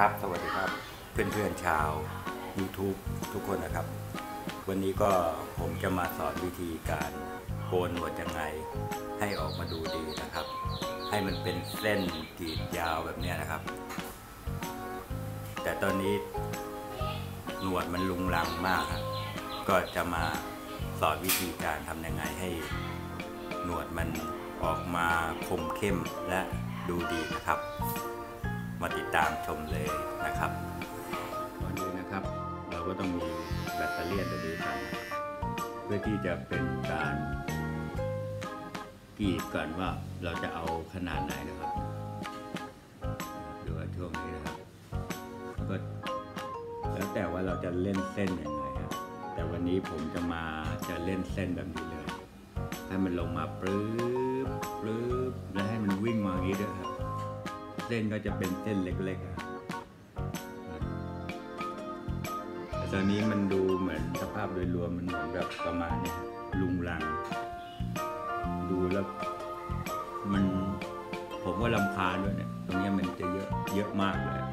ครับ สวัสดีครับ เพื่อนๆชาว YouTube ทุกคนนะครับ วันนี้ก็ผมจะมาสอนวิธีการโกนหนวดยังไง ให้ออกมาดูดีนะครับ ให้มันเป็นเส้นกรีดยาวแบบนี้นะครับ แต่ตอนนี้หนวดมันลุงลังมากครับก็จะมาสอนวิธีการทำยังไงให้หนวดมันออกมาคมเข้มและดูดีนะครับ มาติดตามชมเลยนะครับก่อนอื่นะครับเราก็ต้องมีแบตเตอรี่ตัวนี้กันเพื่อที่จะเป็นการกีดก่อนว่าเราจะเอาขนาดไหนนะครับดูว่าช่วงนี้นะครับแล้วก็แล้วแต่ว่าเราจะเล่นเส้นยังไงครับแต่วันนี้ผมจะมาจะเล่นเส้นแบบนี้เลย ให้มันลงมาปื๊บปื๊บแล้วให้มันวิ่งมาอย่างนี้ด้วยครับ เส้นก็จะเป็นเส้นเล็กๆแต่ตอนนี้มันดูเหมือนสภาพโดยรวมมันเหมือนแบบประมาณเนี้ยลุงลัง ดูแล้วมันผมว่าลำคาด้วยเนี่ย ตรงเนี้ยมันจะเยอะเยอะมากเลย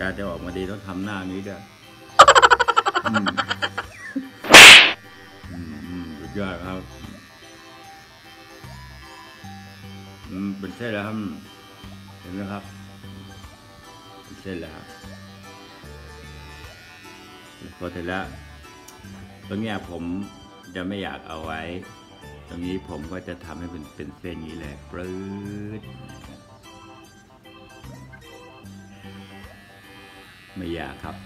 การจะออกมาดีต้องทำหน้านี้ด้วยอืมอืมอืมสุดยอดครับอืมเป็นเส้นแล้วครับเห็นไหมครับเป็นเส้นแล้วครับพอเสร็จแล้วตรงนี้ผมจะไม่อยากเอาไว้ ตรงนี้ผมก็จะทำให้เป็นเป็นเส้นนี้เลยปรื๊ด ไม่อยากครับ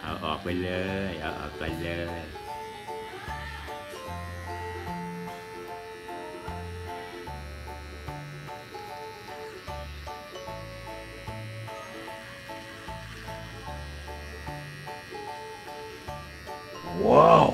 เอาออกไปเลย เอาออกไปเลยว้าว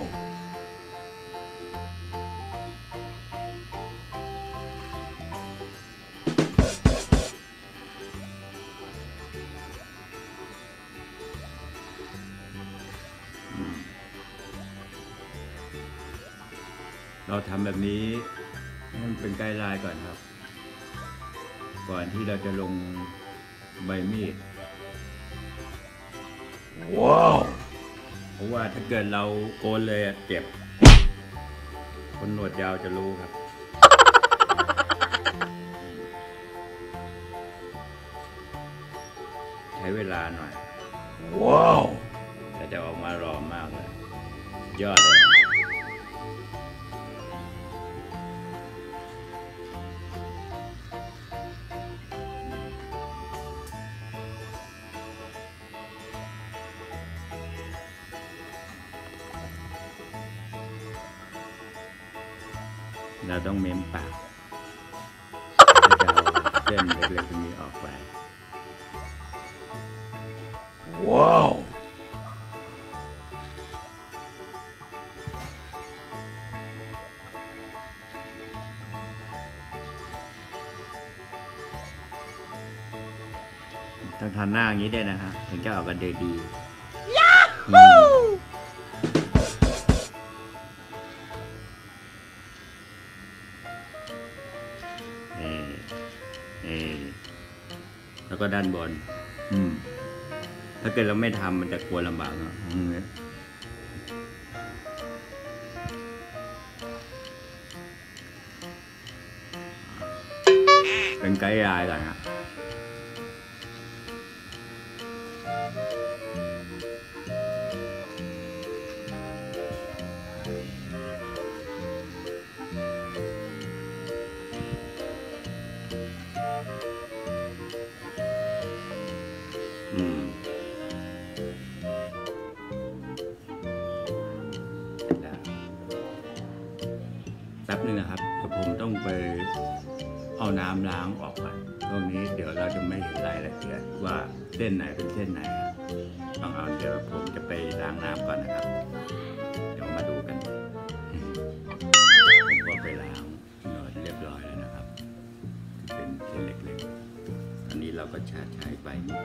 โกนเลยอะเจ็บ คนหนวดยาวจะรู้ครับ ใช้เวลาหน่อย ว้าวแต่จะออกมารอมากเลย ยอดเลย ต้องทำหน้าอย่างนี้ด้วยนะฮะถึงจะออกกันได้ดียาฮูถนี่แล้วก็ด้านบน อืม ถ้าเกิดเราไม่ทำมันจะกลัวลำบากเนอะอืมเป็นไกด์ไลน์ก่อนฮะ น้ำล้างออกก่อนตรงนี้เดี๋ยวเราจะไม่เห็นรายละเอียดว่าเส้นไหนเป็นเส้นไหนครับต้องเอาเดี๋ยวผมจะไปล้างน้ำก่อนนะครับ เดี๋ยวมาดูกัน ผมก็ไปล้างหน่อยเรียบร้อยแล้วนะครับ เป็นเส้นเล็กๆ อันนี้เราก็ชาใช้ไปนิด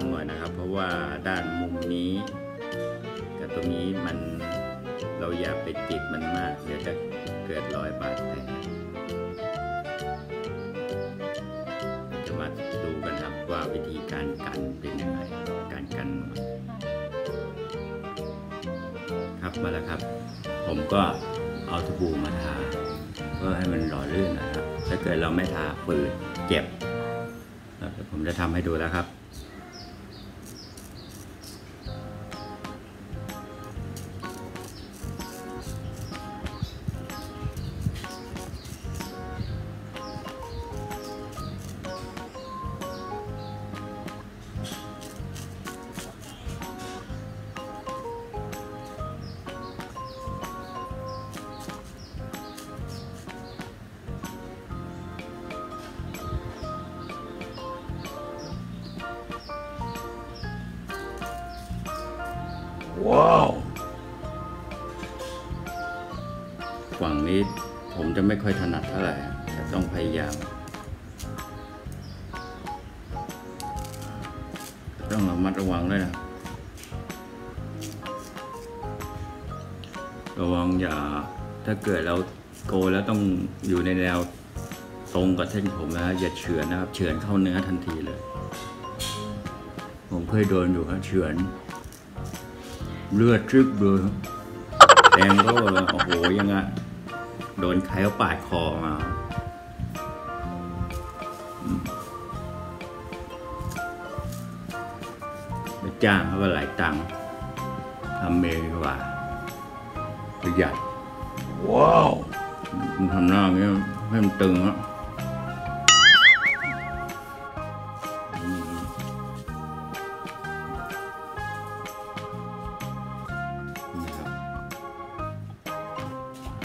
มัดระวังหน่อยนะครับ เพราะว่าด้านมุมนี้กับตรงนี้มันเราอย่าไปติดมันมาก เดี๋ยวจะเกิดรอยบาดแผลจะมาดูกันครับว่าวิธีการกันเป็นยังไงการกันหนวดครับมาแล้วครับ ผมก็เอาสบู่มาทาเพื่อให้มันหล่อลื่นนะครับ ถ้าเกิดเราไม่ทาฝืดเจ็บครับเดี๋ยวผมจะทำให้ดูแล้วครับ ผมจะไม่ค่อยถนัดเท่าไหร่แต่ต้องพยายาม ต้องระมัดระวังด้วยนะ ระวังอย่า ถ้าเกิดเราโกแล้วต้องอยู่ในแนวตรงกับเส้นผมนะฮะอย่าเฉือนนะครับ เฉือนเข้าเนื้อทันทีเลย ผมเคยโดนอยู่ครับเฉือนเลือดทริบเลยแดงก็โอ้โหยังไง โดนใครเขาปาดคอมาอืมไปจ้างเขาก็หลายตังค์ทำเมย์ดีกว่าประหยัด ว้าวมึงทำหน้าอย่างเงี้ยให้มันตึงอะ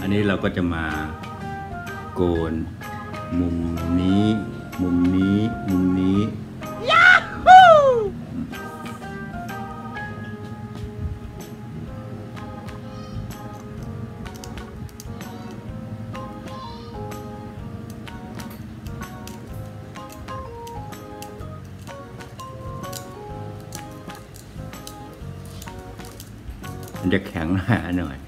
อันนี้เราก็จะมาโกน มุมนี้ มุมนี้ มุมนี้มันจะแข็งหนาหน่อย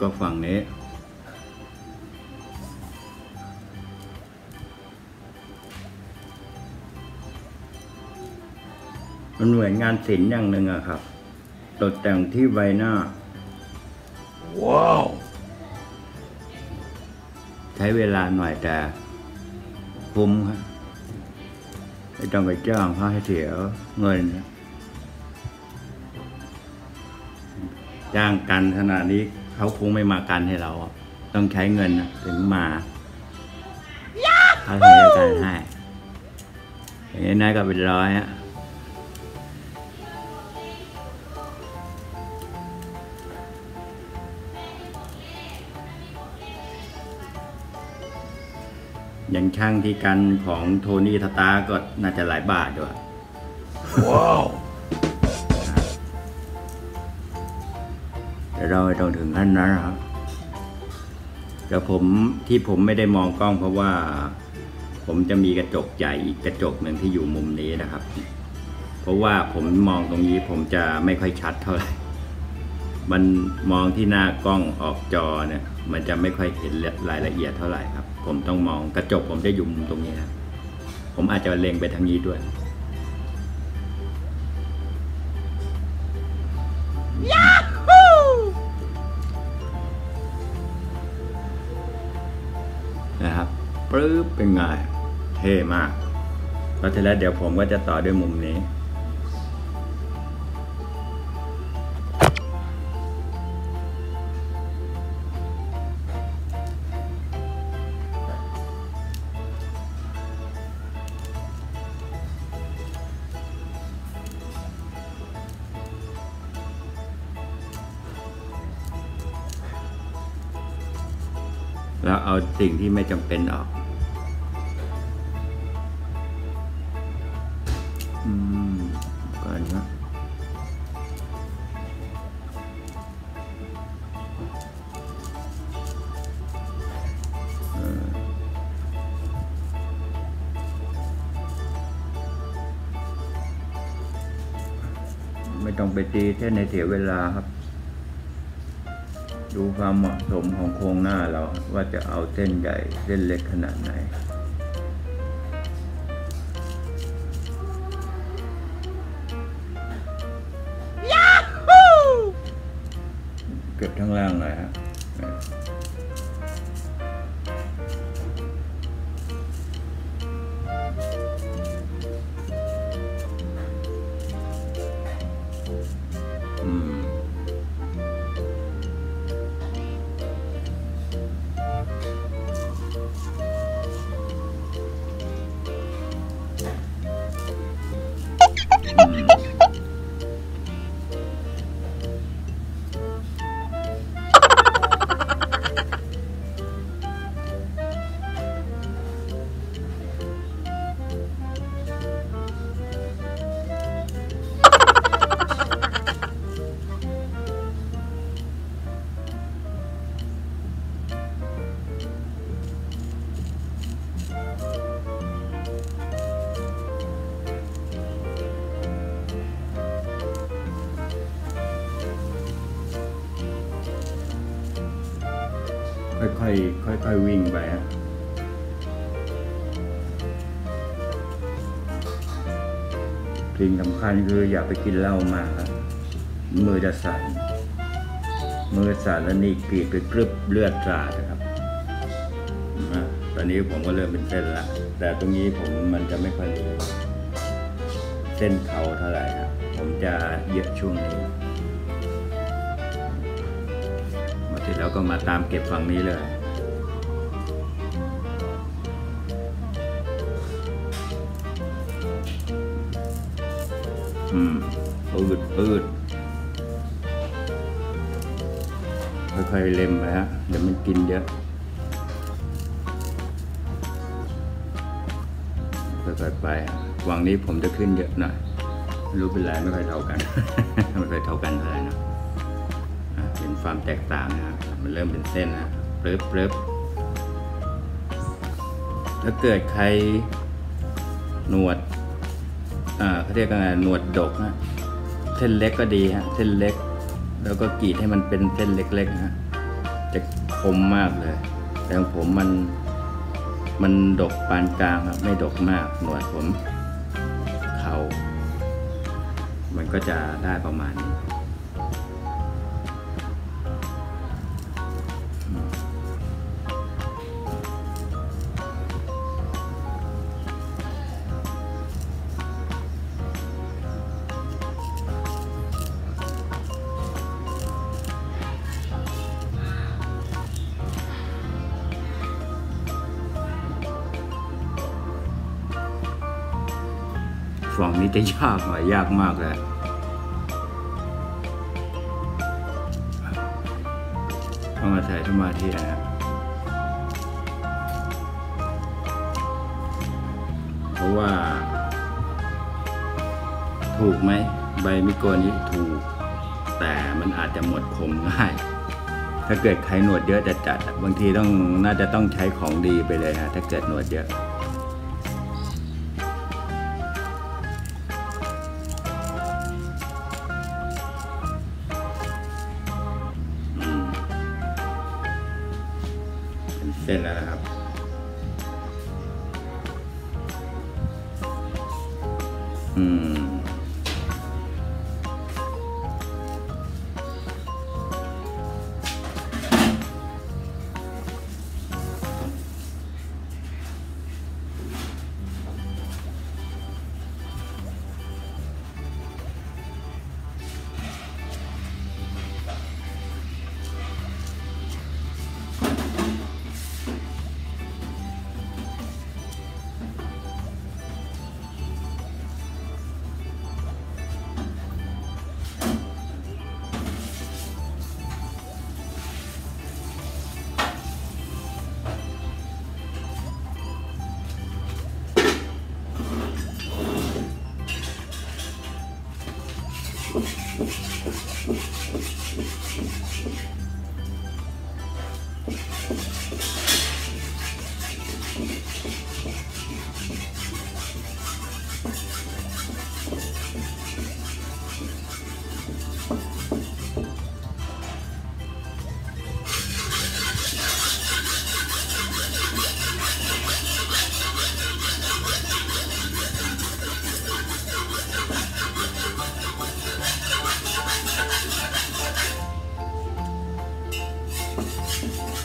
ก็ฝั่งนี้ มันเหมือนงานศิลป์อย่างหนึ่งอะครับ ตกแต่งที่ใบหน้า ว้าว ใช้เวลาหน่อยแต่คุ้มครับไม่ต้องไปจ้างเขาให้เสียเงินนะจ้างกันขนาดนี้ เขาคงไม่มากันให้เราอะต้องใช้เงินน่ะถึงมาเขาถึงจะกันให้อย่างนี้นายก็เป็นร้อยฮะอย่างช่างที่กันของโทนี่ทาตาก็น่าจะหลายบาทด้วย ว้าว แต่เราไม่ต้องถึงขั้นนั้นนะครับแต่ผมที่ผมไม่ได้มองกล้องเพราะว่า ผมจะมีกระจกใหญ่อีกกระจกหนึ่งที่อยู่มุมนี้นะครับ เพราะว่าผมมองตรงนี้ผมจะไม่ค่อยชัดเท่าไหร่มันมองที่หน้ากล้องออกจอเนี่ยมันจะไม่ค่อยเห็นรายละเอียดเท่าไหร่ครับ ผมต้องมองกระจกผมจะอยู่มุมตรงนี้ครับผมอาจจะเล็งไปทางนี้ด้วย ปื๊บเป็นไงเท่มากแล้วทีแล้เดี๋ยวผมก็จะต่อด้วยมุมนี้ แล้วเอาสิ่งที่ไม่จำเป็นออก ไม่ต้องไปตีเส้นในเสียเวลาครับ ดูความเหมาะสมของโครงหน้าเราว่าจะเอาเส้นใหญ่เส้นเล็กขนาดไหน ค่อยๆค่อยๆวิ่งไปฮะสิ่งสำคัญคืออย่าไปกินเหล้ามากครับมือจะสั่นมือสั่นแล้วนี่กรีดไปกรึบเลือดสาดนะครับตอนนี้ผมก็เริ่มเป็นเส้นละแต่ตรงนี้ผมมันจะไม่ค่อยดีเส้นเขาเท่าไหร่ครับผมจะเยอะช่วงนี้ แล้วก็มาตามเก็บฝั่งนี้เลยอืมปืดปืดค่อยๆเล็มไปฮะ เดี๋ยวมันกินเยอะค่อยๆไปวังนี้ผมจะขึ้นเยอะหน่อย รู้เป็นไรไม่ค่อยเท่ากัน ไม่ค่อยเท่ากันเท่าไหร่นะ นความแตกต่างนะครับ มันเริ่มเป็นเส้นนะเริบเริบถ้าเกิดใครหนวดอ่าเขาเรียกว่าไงหนวดดกฮะเส้นเล็กก็ดีฮะเส้นเล็ก แล้วก็กรีดให้มันเป็นเส้นเล็กๆฮะจะคมมากเลย แต่ของผมมันมันดกปานกลางครับไม่ดกมาก หนวดผมเขา มันก็จะได้ประมาณนี้ ฟองนี้จะยากหน่อยยากมากเลยต้องอาศัยสมาธินะครับเพราะว่า ถูกไหมใบมิโกนี้ถูก แต่มันอาจจะหมดคมง่าย ถ้าเกิดใครหนวดเยอะจะจัดบางทีต้องน่าจะต้องใช้ของดีไปเลยฮะถ้าเกิดหนวดเยอะ ส้นแล้วนะครับ อืม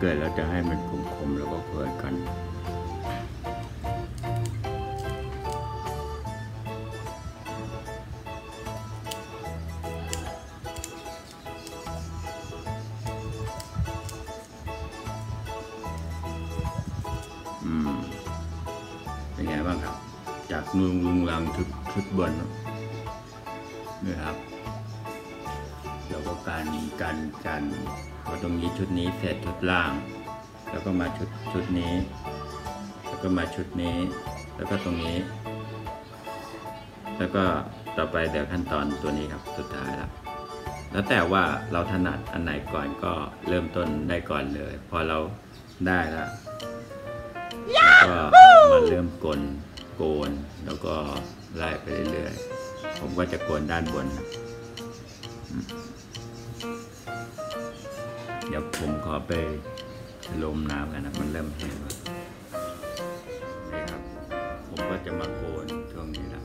เกิดเราจะให้มันคมๆแล้วก็เพื่อกันอืมเป็นไงบ้างครับ จากนุงลุงลังชุดชุดบนนี่ครับ แล้วก็การการการ พอตรงนี้ชุดนี้เสร็จชุดล่าง แล้วก็มาชุดชุดนี้ แล้วก็มาชุดนี้ แล้วก็ตรงนี้ แล้วก็ต่อไปเดี๋ยวขั้นตอนตัวนี้ครับสุดท้ายล้วแล้วแต่ว่าเราถนัดอันไหนก่อนก็เริ่มต้นได้ก่อนเลย พอเราได้แล้วก็มาเริ่มกลโกนแล้วก็ไล่ไปเรื่อยๆ ผมก็จะโกนด้านบนนะ ดี๋ยวผมขอไปลมน้ำกันนะ มันเริ่มแห้งแล้วนี่ครับ ผมก็จะมาโกนช่วงนี้ละ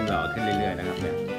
ริ่มหล่อขึ้นเรื่อยๆนะครับเนี่ย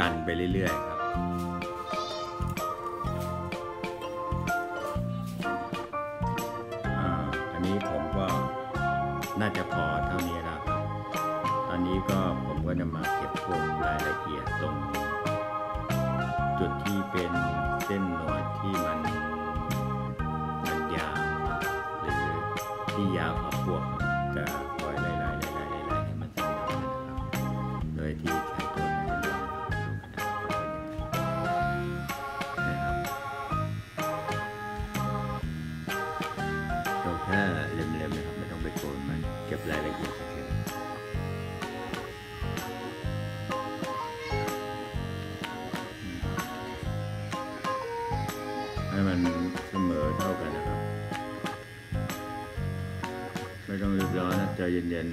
กันไปเรื่อยๆ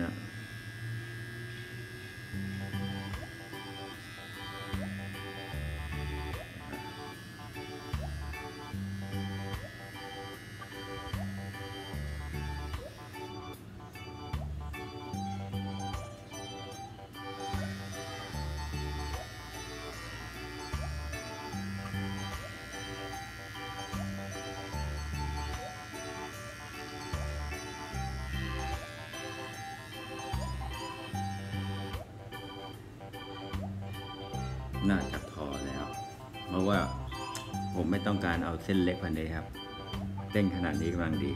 นะ น่าจะพอแล้ว เพราะว่าผมไม่ต้องการเอาเส้นเล็กกว่านี้ครับ เส้นขนาดนี้กำลังดี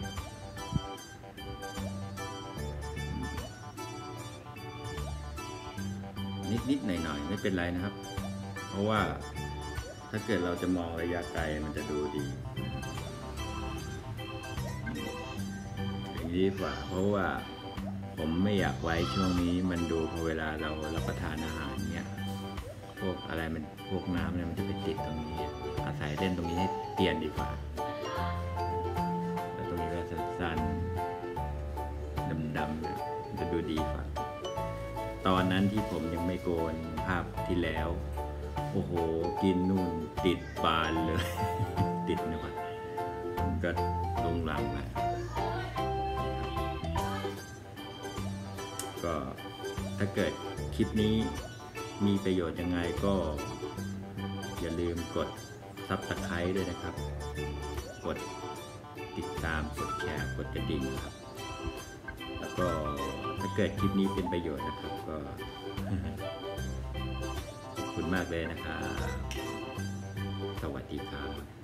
นิดนิดๆหน่อยหน่อยๆ ไม่เป็นไรนะครับ เพราะว่าถ้าเกิดเราจะมองระยะไกลมันจะดูดีอย่างนี้ดีกว่าเพราะว่าผมไม่อยากไว้ช่วงนี้มันดูพอเวลาเรารับประทานอาหาร พวกอะไรมันพวกน้ำเนี่ยมันจะไปติดตรงนี้ อาศัยเล่นตรงนี้ให้เตียนดีกว่าแล้วตรงนี้ก็สั้นๆดำๆเนี่ยจะดูดีกว่าตอนนั้นที่ผมยังไม่โกนภาพที่แล้ว โอ้โห กินนู่นติดบานเลย ติดนะครับมันก็ลงหลังไปก็ถ้าเกิดคลิปนี้ มีประโยชน์ยังไงก็ อย่าลืมกดซับสไครต์ด้วยนะครับ กดติดตาม กดแชร์ กดกระดิ่งครับ แล้วก็ถ้าเกิดคลิปนี้เป็นประโยชน์นะครับ ก็ขอบคุณมากเลยนะครับ สวัสดีครับ